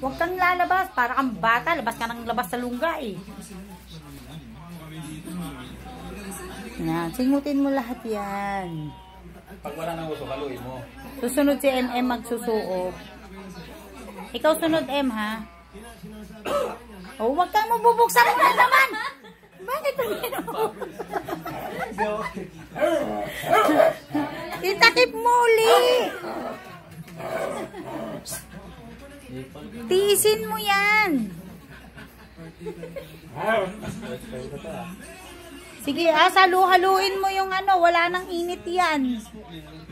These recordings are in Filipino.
Huwag kang lalabas. Para kang bata. Labas ka ng labas sa lungga eh. Yan. Singutin mo lahat yan. Pag wala nang uso, kaluin mo. Susunod si MM magsusuot. Ikaw sunod M ha? Oh, wag kang mabubuksan mo na naman! Bakit ang ginawa? Itakip mo uli! Tiisin mo yan! Sige, ah, salu-haluin mo yung ano, wala nang init yan.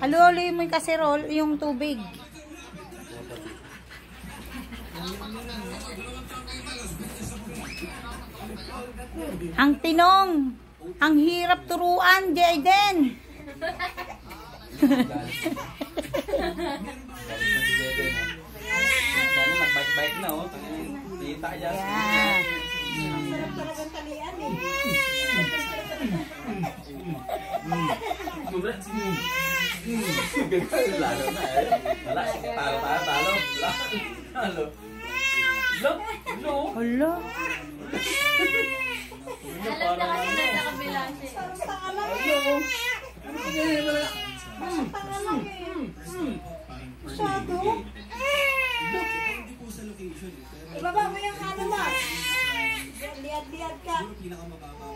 Halu-haluin mo yung kaserol, yung tubig. Ang tinong, ang hirap turuan, Jaden. Kita yan. Yeah. Lalo na eh. Wala, talo, talo, talo. Talo. Look, look. Hala. Ibaba mo yung ano mo. Liad-liad ka. Yung pinakamababa.